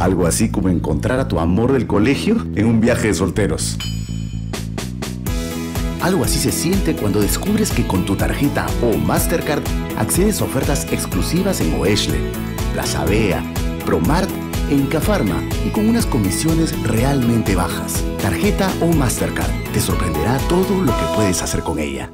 Algo así como encontrar a tu amor del colegio en un viaje de solteros. Algo así se siente cuando descubres que con tu tarjeta o Mastercard accedes a ofertas exclusivas en Oeshle, Plaza Bea, Promart e Incafarma y con unas comisiones realmente bajas. Tarjeta o Mastercard, te sorprenderá todo lo que puedes hacer con ella.